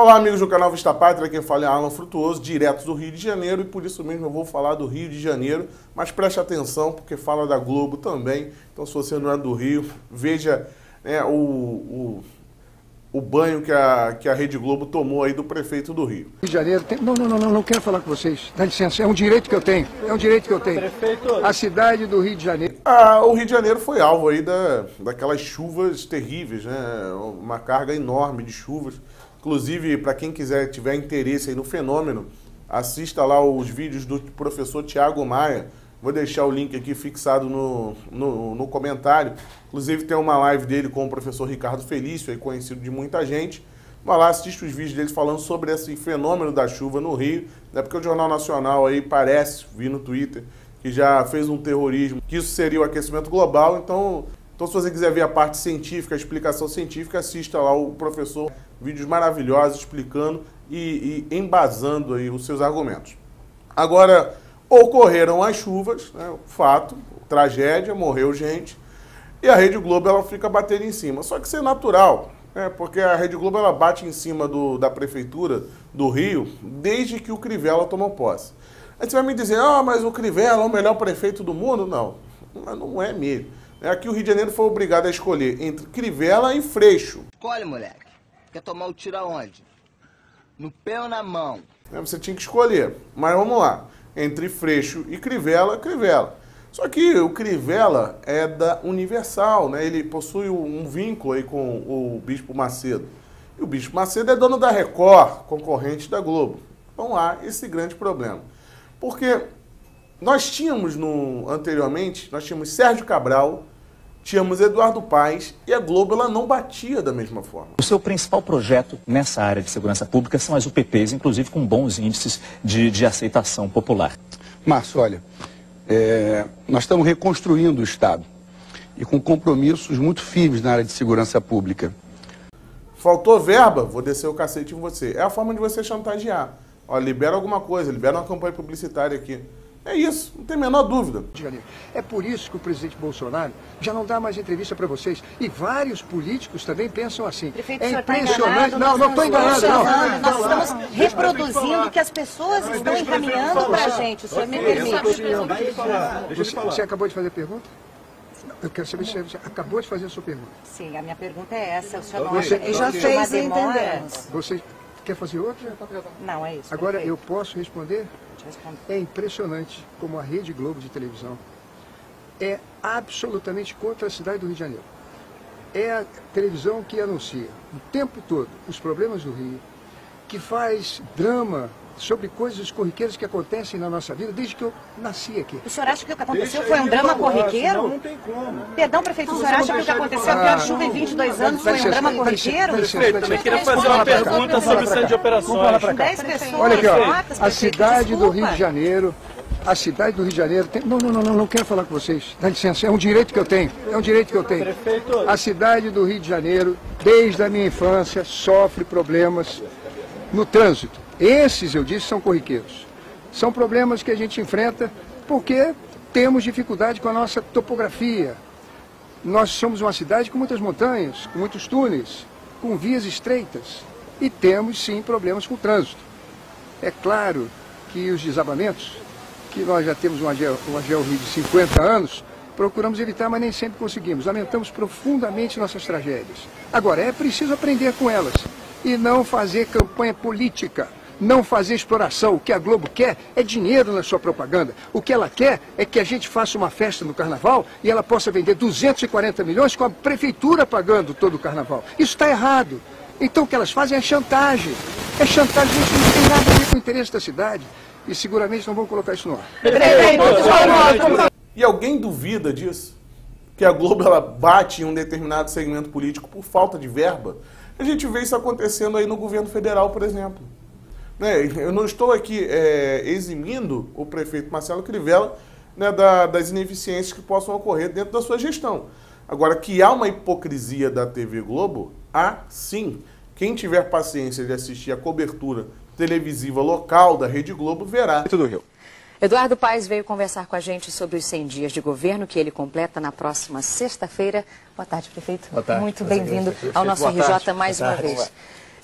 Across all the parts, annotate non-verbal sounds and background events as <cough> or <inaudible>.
Olá, amigos do canal Vista Pátria, quem fala é Alan Frutuoso, direto do Rio de Janeiro, e por isso mesmo eu vou falar do Rio de Janeiro, mas preste atenção, porque fala da Globo também, então se você não é do Rio, veja né, o, o, o, banho que a, que a Rede Globo tomou aí do prefeito do Rio. Rio de Janeiro, tem... não, não, não, não, não quero falar com vocês, dá licença, é um direito que eu tenho, é um direito que eu tenho. Prefeito. A cidade do Rio de Janeiro. Ah, o Rio de Janeiro foi alvo aí da, daquelas chuvas terríveis, né, uma carga enorme de chuvas, Inclusive, para quem quiser tiver interesse aí no fenômeno, assista lá os vídeos do professor Tiago Maia. Vou deixar o link aqui fixado no, no, no, comentário. Inclusive tem uma live dele com o professor Ricardo Felício, aí conhecido de muita gente. Vai lá, assiste os vídeos dele falando sobre esse fenômeno da chuva no Rio. É porque o Jornal Nacional aí parece, vi no Twitter, que já fez um terrorismo, que isso seria o aquecimento global. Então, então se você quiser ver a parte científica, a explicação científica, assista lá o professor vídeos maravilhosos explicando e, e embasando aí os seus argumentos. Agora, ocorreram as chuvas, né, fato, tragédia, morreu gente, e a Rede Globo ela fica batendo em cima. Só que isso é natural, né, porque a Rede Globo ela bate em cima do, da prefeitura do Rio desde que o Crivella tomou posse. Aí você vai me dizer, ah, mas o Crivella é o melhor prefeito do mundo? Não, mas não é mesmo. Aqui o Rio de Janeiro foi obrigado a escolher entre Crivella e Freixo. Escolhe, moleque. Quer tomar o tiro aonde? No pé ou na mão? É, você tinha que escolher. Mas vamos lá. Entre Freixo e Crivella, Crivella. Só que o Crivella é da Universal, né? Ele possui um vínculo aí com o Bispo Macedo. E o Bispo Macedo é dono da Record, concorrente da Globo. Então há esse grande problema. Porque nós tínhamos no, anteriormente, nós tínhamos Sérgio Cabral, tínhamos Eduardo Paes e a Globo ela não batia da mesma forma. O seu principal projeto nessa área de segurança pública são as UPPs, inclusive com bons índices de, de aceitação popular. Márcio, olha, é, nós estamos reconstruindo o Estado e com compromissos muito firmes na área de segurança pública. Faltou verba? Vou descer o cacete em você. É a forma de você chantagear. Ó, libera alguma coisa, libera uma campanha publicitária aqui. É isso, não tem a menor dúvida. É por isso que o presidente Bolsonaro já não dá mais entrevista para vocês. E vários políticos também pensam assim. Prefeito, é tá impressionante. Tá não, não estou enganado. Não. Nós estamos reproduzindo o que as pessoas estão encaminhando para a gente. O senhor me permite. Você, você acabou de fazer pergunta? Eu quero saber se você acabou de fazer a sua pergunta. Sim, a minha pergunta é essa. O senhor não você, acha já fez e entendemos. Você quer fazer outra? Não, é isso. Agora, perfeito. eu posso responder? É impressionante como a Rede Globo de televisão é absolutamente contra a cidade do Rio de Janeiro. É a televisão que anuncia o tempo todo os problemas do Rio, que faz drama sobre coisas corriqueiras que acontecem na nossa vida desde que eu nasci aqui. O senhor acha que o que aconteceu foi um drama corriqueiro? Não, não tem como. Perdão, prefeito, o senhor acha que o que aconteceu, a pior chuva em 22 anos, foi um drama corriqueiro? Prefeito, também queria fazer uma pergunta sobre o centro de operações. 10 pessoas, Olha aqui, ó, a cidade do Rio de Janeiro a cidade do Rio de Janeiro tem... Não, não, não, não, não quero falar com vocês. Dá licença, é um direito que eu tenho. É um direito que eu tenho. A cidade do Rio de Janeiro, desde a minha infância, sofre problemas no trânsito. Esses, eu disse, são corriqueiros. São problemas que a gente enfrenta porque temos dificuldade com a nossa topografia. Nós somos uma cidade com muitas montanhas, com muitos túneis, com vias estreitas e temos sim problemas com o trânsito. É claro que os desabamentos, que nós já temos uma, uma georria de 50 anos, procuramos evitar, mas nem sempre conseguimos. Lamentamos profundamente nossas tragédias. Agora, é preciso aprender com elas e não fazer campanha política não fazer exploração. O que a Globo quer é dinheiro na sua propaganda. O que ela quer é que a gente faça uma festa no carnaval e ela possa vender 240 milhões com a prefeitura pagando todo o carnaval. Isso está errado. Então o que elas fazem é chantagem. É chantagem, isso não tem nada a ver com o interesse da cidade. E seguramente não vão colocar isso no ar. E alguém duvida disso? Que a Globo ela bate em um determinado segmento político por falta de verba? A gente vê isso acontecendo aí no governo federal, por exemplo. Né? Eu não estou aqui é, eximindo o prefeito Marcelo Crivella né, da, das ineficiências que possam ocorrer dentro da sua gestão. Agora, que há uma hipocrisia da TV Globo, há sim. Quem tiver paciência de assistir a cobertura televisiva local da Rede Globo verá. Tudo Rio. Eduardo Paes veio conversar com a gente sobre os 100 dias de governo que ele completa na próxima sexta-feira. Boa tarde, prefeito. Boa tarde. Muito bem-vindo ao nosso RJ mais uma vez.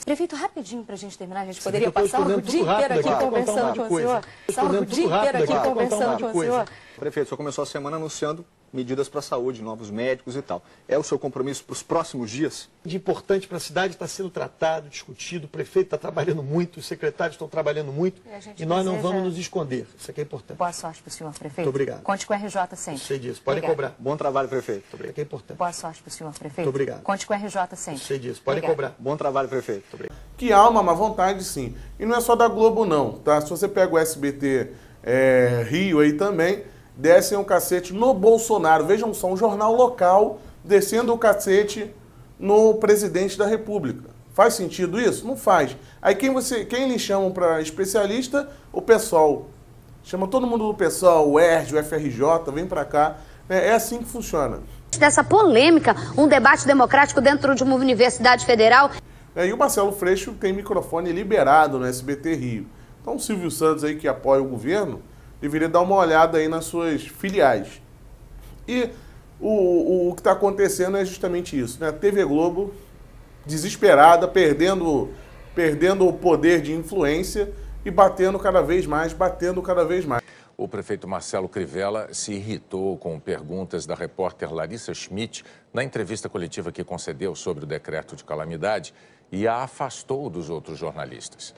Prefeito, rapidinho para a gente terminar, a gente poderia passar o dia inteiro aqui conversando com o senhor. Passar o dia inteiro aqui conversando com o senhor. Prefeito, o senhor começou a semana anunciando medidas para a saúde, novos médicos e tal. É o seu compromisso para os próximos dias? De importante para a cidade está sendo tratado, discutido, o prefeito está trabalhando muito, os secretários estão trabalhando muito e, e nós não vamos nos esconder. Isso aqui é importante. Boa sorte para o senhor, prefeito. Muito obrigado. Conte com a RJ sempre. Sei disso. Podem cobrar. Bom trabalho, prefeito. Muito obrigado. Isso aqui é importante. Boa sorte para o senhor, prefeito. Muito obrigado. Conte com a RJ sempre. Sei disso. Podem cobrar. Bom trabalho, prefeito. Muito obrigado. Que há uma má vontade, sim. E não é só da Globo, não. Tá? Se você pega o SBT é, Rio aí também, descem o cacete no Bolsonaro. Vejam só, um jornal local descendo o cacete no presidente da República. Faz sentido isso? Não faz. Aí quem, você, quem eles chamam para especialista? O PSOL. Chama todo mundo do PSOL, o ERJ, o FRJ, vem para cá. É, é assim que funciona. Dessa polêmica, um debate democrático dentro de uma universidade federal. É, e o Marcelo Freixo tem microfone liberado no SBT Rio. Então o Silvio Santos aí que apoia o governo, deveria dar uma olhada aí nas suas filiais. E o, o, o que está acontecendo é justamente isso, né? A TV Globo desesperada, perdendo, perdendo o poder de influência e batendo cada vez mais, batendo cada vez mais. O prefeito Marcelo Crivella se irritou com perguntas da repórter Larissa Schmidt na entrevista coletiva que concedeu sobre o decreto de calamidade e a afastou dos outros jornalistas.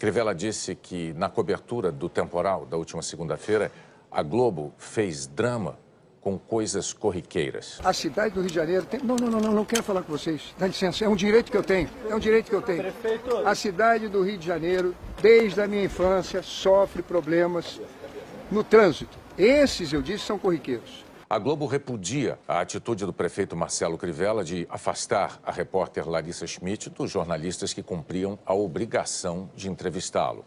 Crivella disse que na cobertura do temporal da última segunda-feira, a Globo fez drama com coisas corriqueiras. A cidade do Rio de Janeiro tem... Não, não, não, não, não quero falar com vocês. Dá licença, é um direito que eu tenho. É um direito que eu tenho. Prefeito... A cidade do Rio de Janeiro, desde a minha infância, sofre problemas no trânsito. Esses, eu disse, são corriqueiros. A Globo repudia a atitude do prefeito Marcelo Crivella de afastar a repórter Larissa Schmidt dos jornalistas que cumpriam a obrigação de entrevistá-lo.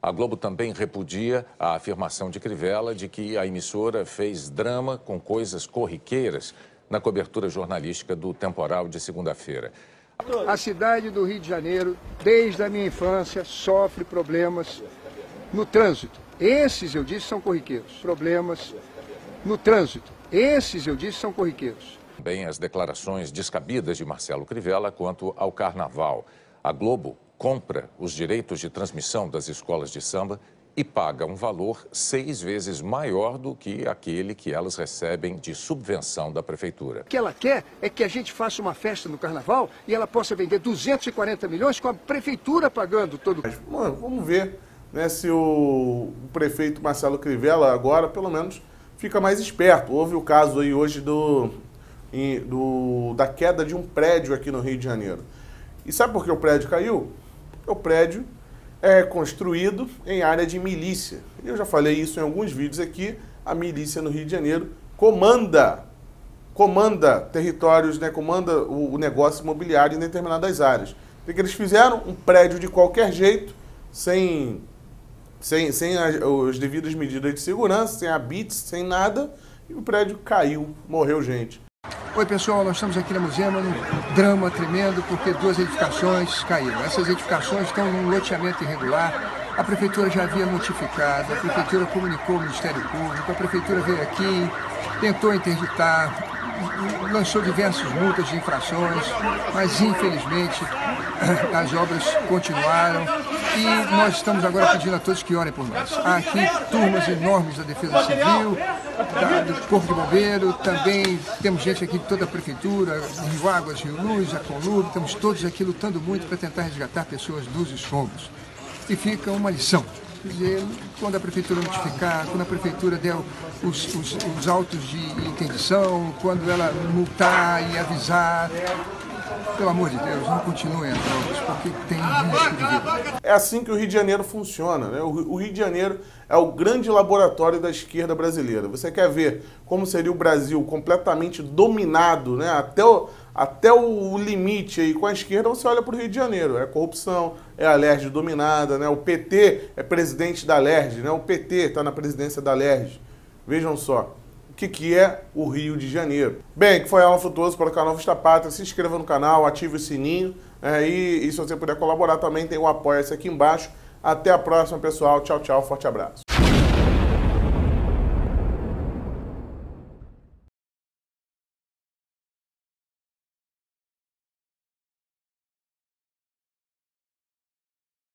A Globo também repudia a afirmação de Crivella de que a emissora fez drama com coisas corriqueiras na cobertura jornalística do temporal de segunda-feira. A cidade do Rio de Janeiro, desde a minha infância, sofre problemas no trânsito. Esses, eu disse, são corriqueiros. Problemas no trânsito. Esses, eu disse, são corriqueiros. Bem, as declarações descabidas de Marcelo Crivella quanto ao carnaval. A Globo compra os direitos de transmissão das escolas de samba e paga um valor seis vezes maior do que aquele que elas recebem de subvenção da prefeitura. O que ela quer é que a gente faça uma festa no carnaval e ela possa vender 240 milhões com a prefeitura pagando todo. Mano, vamos ver né, se o, o prefeito Marcelo Crivella agora, pelo menos, fica mais esperto. Houve o caso aí hoje do, do, da queda de um prédio aqui no Rio de Janeiro. E sabe por que o prédio caiu? O prédio é construído em área de milícia. Eu já falei isso em alguns vídeos aqui. A milícia no Rio de Janeiro comanda comanda territórios, né, comanda o, o negócio imobiliário em determinadas áreas. O que eles fizeram? Um prédio de qualquer jeito, sem sem, sem as, as devidas medidas de segurança, sem habites, sem nada, e o prédio caiu, morreu gente. Oi pessoal, nós estamos aqui na Musema num drama tremendo porque duas edificações caíram. Essas edificações estão num loteamento irregular. A prefeitura já havia notificado, a prefeitura comunicou ao Ministério Público, a prefeitura veio aqui, tentou interditar, lançou diversas multas de infrações, mas infelizmente <clears throat> as obras continuaram e nós estamos agora pedindo a todos que orem por nós. Há aqui turmas enormes da Defesa Civil, da, do Corpo de Bombeiro, também temos gente aqui de toda a Prefeitura, Rio Águas, Rio Luz, a Conlub, estamos todos aqui lutando muito para tentar resgatar pessoas dos escombros. E fica uma lição. Quando a Prefeitura notificar, quando a Prefeitura der os, os, os autos de interdição, quando ela multar e avisar, pelo amor de Deus, não continuem as porque tem. É assim que o Rio de Janeiro funciona. Né? O Rio de Janeiro é o grande laboratório da esquerda brasileira. Você quer ver como seria o Brasil completamente dominado, né? até, o, até o limite aí com a esquerda, você olha para o Rio de Janeiro. É corrupção, é a LERJ dominada, né? o PT é presidente da LERJ, né? o PT está na presidência da LERJ. Vejam só o que, que é o Rio de Janeiro. Bem, que foi aula frutuosa para o canal Vista Pátria. Se inscreva no canal, ative o sininho. É, e, e se você puder colaborar também, tem o apoia-se aqui embaixo. Até a próxima, pessoal. Tchau, tchau. Forte abraço.